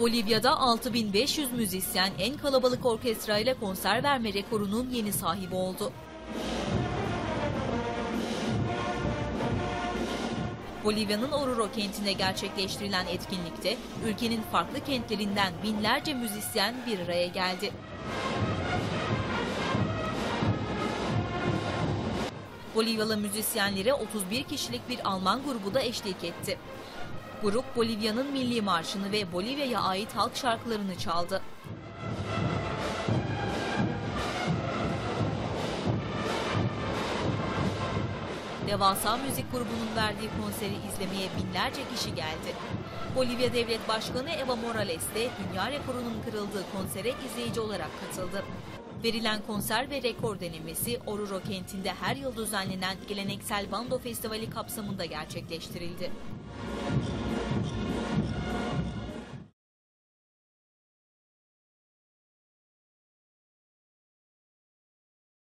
Bolivya'da 6500 müzisyen en kalabalık orkestra ile konser verme rekorunun yeni sahibi oldu. Bolivya'nın Oruro kentinde gerçekleştirilen etkinlikte ülkenin farklı kentlerinden binlerce müzisyen bir araya geldi. Bolivyalı müzisyenlere 31 kişilik bir Alman grubu da eşlik etti. Grup Bolivya'nın milli marşını ve Bolivya'ya ait halk şarkılarını çaldı. Devasa müzik grubunun verdiği konseri izlemeye binlerce kişi geldi. Bolivya Devlet Başkanı Evo Morales de dünya rekorunun kırıldığı konsere izleyici olarak katıldı. Verilen konser ve rekor denemesi Oruro kentinde her yıl düzenlenen geleneksel bando festivali kapsamında gerçekleştirildi.